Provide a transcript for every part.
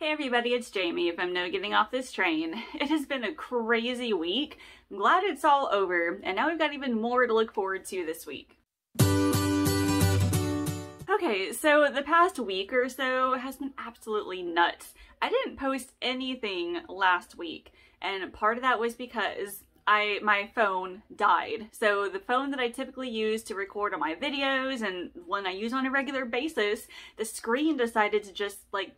Hey everybody, it's Jaime If I'm No Getting Off This Train. It has been a crazy week. I'm glad it's all over, and now we've got even more to look forward to this week. Okay, so the past week or so has been absolutely nuts. I didn't post anything last week, and part of that was because I my phone died. So the phone that I typically use to record on my videos and one I use on a regular basis, the screen decided to just like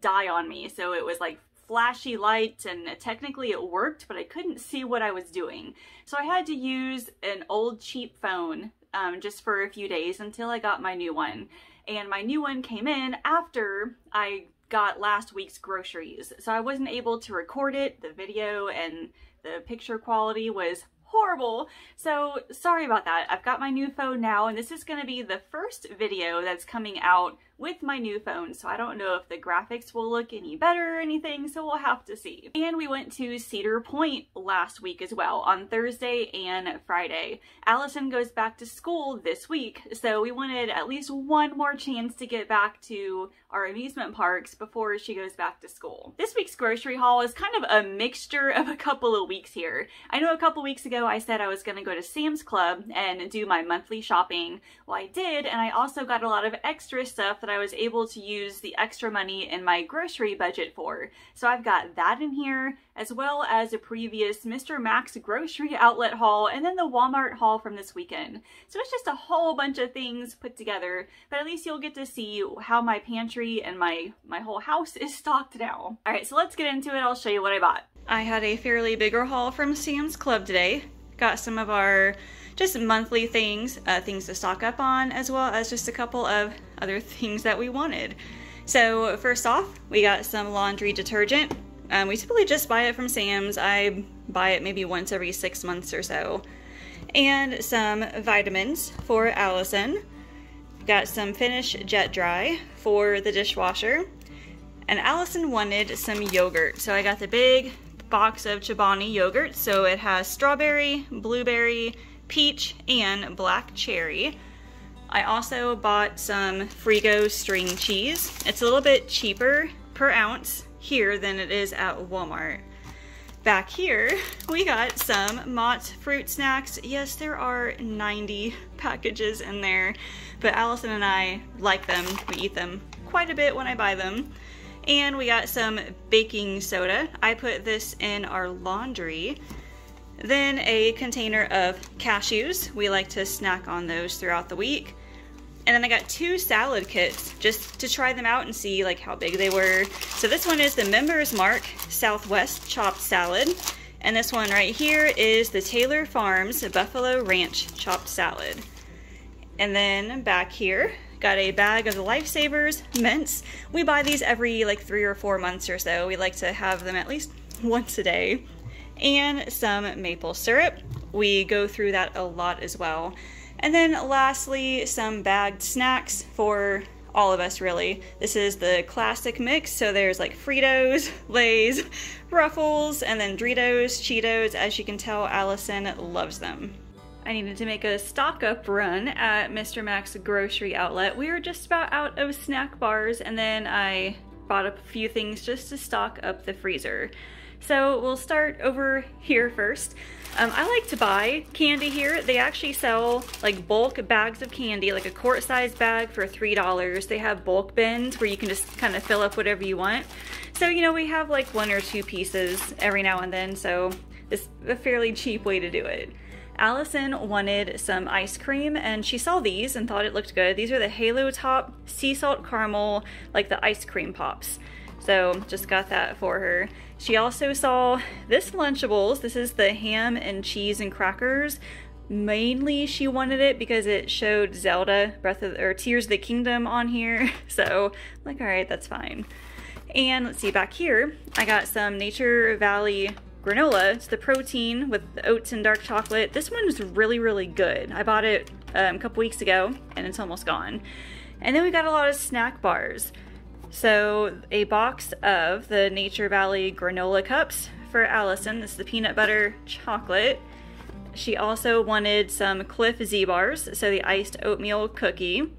die on me. So it was like flashy light and technically it worked, but I couldn't see what I was doing. So I had to use an old cheap phone um, just for a few days until I got my new one. And my new one came in after I got last week's groceries. So I wasn't able to record it, the video and the picture quality was horrible. So sorry about that. I've got my new phone now and this is going to be the first video that's coming out with my new phone, so I don't know if the graphics will look any better or anything, so we'll have to see. And we went to Cedar Point last week as well, on Thursday and Friday. Allison goes back to school this week, so we wanted at least one more chance to get back to our amusement parks before she goes back to school. This week's grocery haul is kind of a mixture of a couple of weeks here. I know a couple weeks ago I said I was going to go to Sam's Club and do my monthly shopping. Well, I did, and I also got a lot of extra stuff that I was able to use the extra money in my grocery budget for. So I've got that in here, as well as a previous Mr. Max grocery outlet haul, and then the Walmart haul from this weekend. So it's just a whole bunch of things put together, but at least you'll get to see how my pantry and my, my whole house is stocked now. All right, so let's get into it. I'll show you what I bought. I had a fairly bigger haul from Sam's Club today. Got some of our just monthly things, uh, things to stock up on, as well as just a couple of other things that we wanted. So first off, we got some laundry detergent. Um, we typically just buy it from Sam's. I buy it maybe once every six months or so. And some vitamins for Allison. Got some Finish Jet Dry for the dishwasher. And Allison wanted some yogurt. So I got the big box of Chobani yogurt. So it has strawberry, blueberry, peach, and black cherry. I also bought some Frigo string cheese. It's a little bit cheaper per ounce here than it is at Walmart. Back here, we got some Mott's fruit snacks. Yes, there are 90 packages in there, but Allison and I like them. We eat them quite a bit when I buy them. And we got some baking soda. I put this in our laundry then a container of cashews. We like to snack on those throughout the week. And then I got two salad kits just to try them out and see like how big they were. So this one is the Members Mark Southwest Chopped Salad. And this one right here is the Taylor Farms Buffalo Ranch Chopped Salad. And then back here, got a bag of the Lifesavers mints. We buy these every like three or four months or so. We like to have them at least once a day and some maple syrup. We go through that a lot as well. And then lastly, some bagged snacks for all of us really. This is the classic mix, so there's like Fritos, Lay's, Ruffles, and then Doritos, Cheetos. As you can tell, Allison loves them. I needed to make a stock up run at Mr. Max grocery outlet. We were just about out of snack bars and then I bought a few things just to stock up the freezer. So we'll start over here first. Um, I like to buy candy here. They actually sell like bulk bags of candy, like a quart size bag for $3. They have bulk bins where you can just kind of fill up whatever you want. So, you know, we have like one or two pieces every now and then, so it's a fairly cheap way to do it. Allison wanted some ice cream and she saw these and thought it looked good. These are the Halo Top Sea Salt Caramel, like the ice cream pops. So just got that for her. She also saw this Lunchables. This is the ham and cheese and crackers. Mainly she wanted it because it showed Zelda Breath of or Tears of the Kingdom on here. So like, all right, that's fine. And let's see back here, I got some Nature Valley granola. It's the protein with oats and dark chocolate. This one is really, really good. I bought it um, a couple weeks ago and it's almost gone. And then we got a lot of snack bars. So a box of the Nature Valley granola cups for Allison. This is the peanut butter chocolate. She also wanted some Clif Z bars, so the iced oatmeal cookie.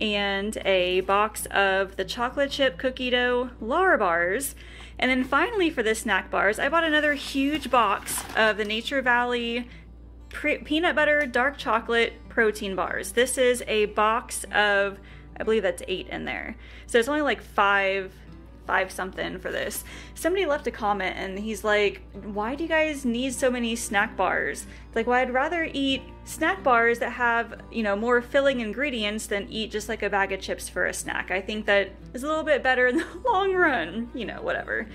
and a box of the chocolate chip cookie dough Larabars. And then finally for the snack bars, I bought another huge box of the Nature Valley peanut butter dark chocolate protein bars. This is a box of, I believe that's eight in there. So it's only like five five something for this. Somebody left a comment and he's like, why do you guys need so many snack bars? Like, well, I'd rather eat snack bars that have, you know, more filling ingredients than eat just like a bag of chips for a snack. I think that is a little bit better in the long run, you know, whatever.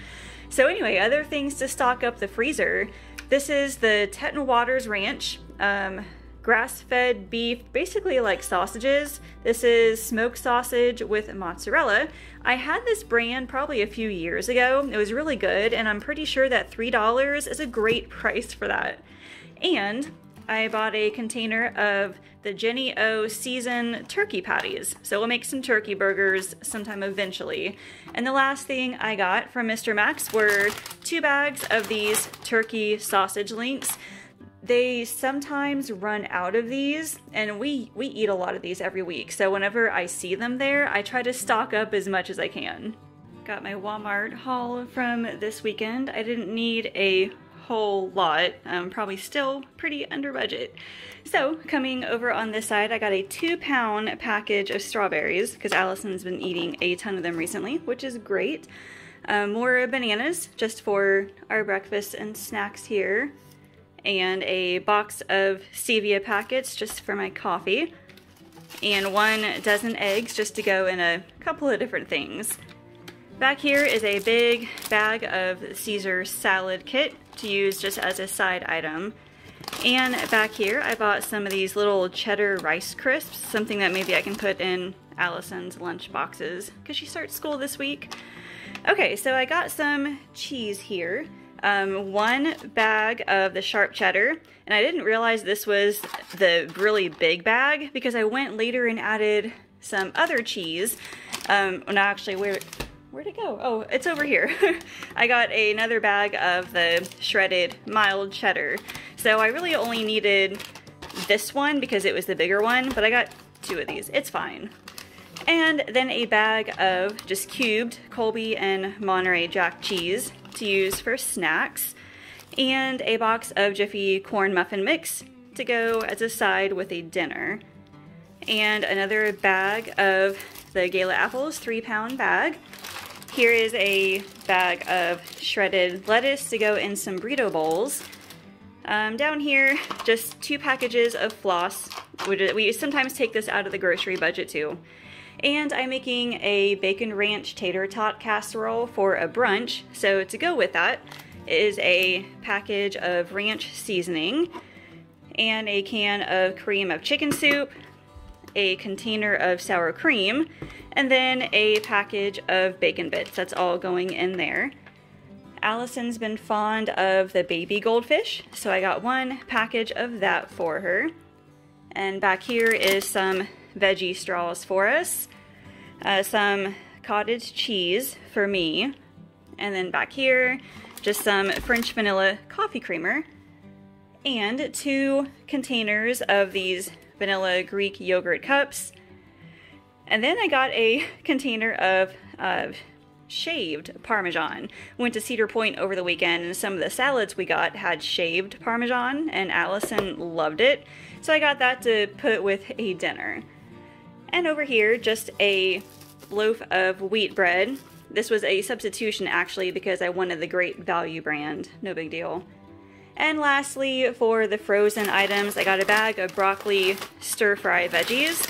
So anyway, other things to stock up the freezer. This is the Teton Waters Ranch. Um, grass-fed beef, basically like sausages. This is smoked sausage with mozzarella. I had this brand probably a few years ago. It was really good, and I'm pretty sure that $3 is a great price for that. And I bought a container of the Jennie O season turkey patties. So we'll make some turkey burgers sometime eventually. And the last thing I got from Mr. Max were two bags of these turkey sausage links they sometimes run out of these and we we eat a lot of these every week. So whenever i see them there i try to stock up as much as i can. Got my walmart haul from this weekend. I didn't need a whole lot. Um, probably still pretty under budget. So coming over on this side i got a two pound package of strawberries because allison's been eating a ton of them recently which is great. Um, more bananas just for our breakfast and snacks here and a box of stevia packets just for my coffee, and one dozen eggs just to go in a couple of different things. Back here is a big bag of Caesar salad kit to use just as a side item. And back here I bought some of these little cheddar rice crisps, something that maybe I can put in Allison's lunch boxes because she starts school this week. Okay, so I got some cheese here um, one bag of the sharp cheddar, and I didn't realize this was the really big bag because I went later and added some other cheese. Um, well, actually, where where'd it go? Oh, it's over here. I got another bag of the shredded mild cheddar. So I really only needed this one because it was the bigger one, but I got two of these. It's fine. And then a bag of just cubed Colby and Monterey Jack cheese to use for snacks, and a box of Jiffy corn muffin mix to go as a side with a dinner. And another bag of the Gala apples, three pound bag. Here is a bag of shredded lettuce to go in some burrito bowls. Um, down here, just two packages of floss. Which we sometimes take this out of the grocery budget too. And I'm making a bacon ranch tater tot casserole for a brunch. So to go with that is a package of ranch seasoning and a can of cream of chicken soup, a container of sour cream, and then a package of bacon bits. That's all going in there. Allison's been fond of the baby goldfish, so I got one package of that for her. And back here is some veggie straws for us uh, some cottage cheese for me, and then back here, just some French vanilla coffee creamer, and two containers of these vanilla Greek yogurt cups. And then I got a container of uh, shaved Parmesan. Went to Cedar Point over the weekend and some of the salads we got had shaved Parmesan and Allison loved it. So I got that to put with a dinner. And over here, just a loaf of wheat bread. This was a substitution actually because I wanted the Great Value brand. No big deal. And lastly, for the frozen items, I got a bag of broccoli stir-fry veggies.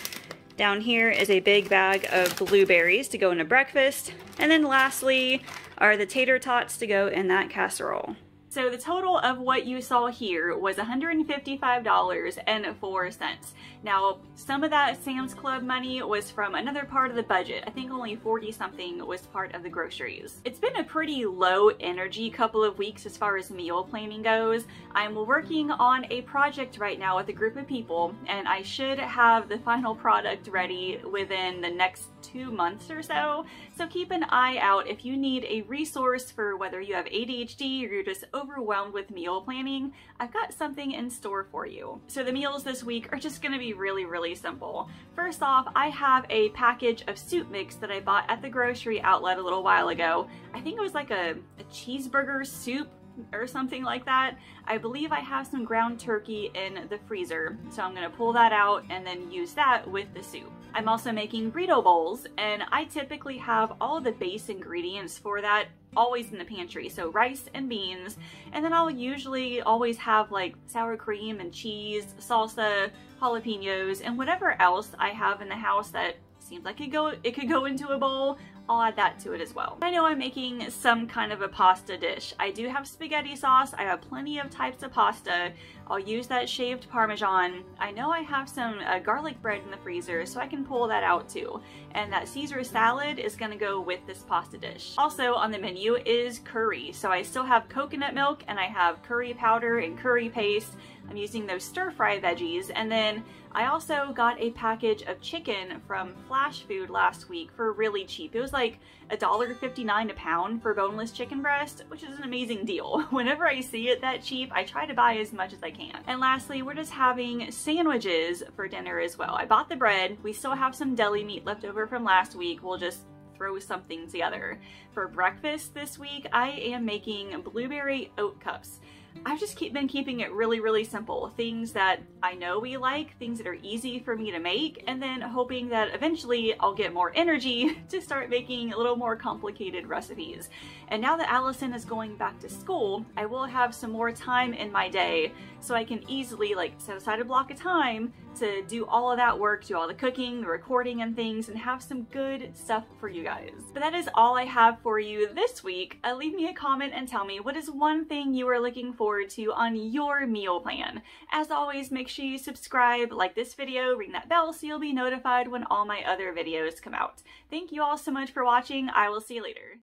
Down here is a big bag of blueberries to go into breakfast. And then lastly are the tater tots to go in that casserole. So the total of what you saw here was $155.04. Now, some of that Sam's Club money was from another part of the budget. I think only 40 something was part of the groceries. It's been a pretty low energy couple of weeks as far as meal planning goes. I'm working on a project right now with a group of people and I should have the final product ready within the next two months or so. So keep an eye out if you need a resource for whether you have ADHD or you're just overwhelmed with meal planning, I've got something in store for you. So the meals this week are just gonna be really, really simple. First off, I have a package of soup mix that I bought at the grocery outlet a little while ago. I think it was like a, a cheeseburger soup or something like that. I believe I have some ground turkey in the freezer, so I'm gonna pull that out and then use that with the soup. I'm also making burrito bowls, and I typically have all the base ingredients for that always in the pantry. So rice and beans, and then I'll usually always have like sour cream and cheese, salsa, jalapenos, and whatever else I have in the house that seems like it go it could go into a bowl. I'll add that to it as well. I know I'm making some kind of a pasta dish. I do have spaghetti sauce. I have plenty of types of pasta. I'll use that shaved Parmesan. I know I have some uh, garlic bread in the freezer, so I can pull that out too. And that Caesar salad is gonna go with this pasta dish. Also on the menu is curry. So I still have coconut milk and I have curry powder and curry paste. I'm using those stir fry veggies. And then I also got a package of chicken from Flash Food last week for really cheap. It was like $1.59 a pound for boneless chicken breast, which is an amazing deal. Whenever I see it that cheap, I try to buy as much as I can. And lastly, we're just having sandwiches for dinner as well. I bought the bread. We still have some deli meat left over from last week. We'll just throw something together. For breakfast this week, I am making blueberry oat cups. I've just keep, been keeping it really, really simple. Things that I know we like, things that are easy for me to make, and then hoping that eventually I'll get more energy to start making a little more complicated recipes. And now that Allison is going back to school, I will have some more time in my day so I can easily like set aside a block of time to do all of that work, do all the cooking, the recording and things, and have some good stuff for you guys. But that is all I have for you this week. Uh, leave me a comment and tell me what is one thing you are looking forward to on your meal plan. As always, make sure you subscribe, like this video, ring that bell so you'll be notified when all my other videos come out. Thank you all so much for watching. I will see you later.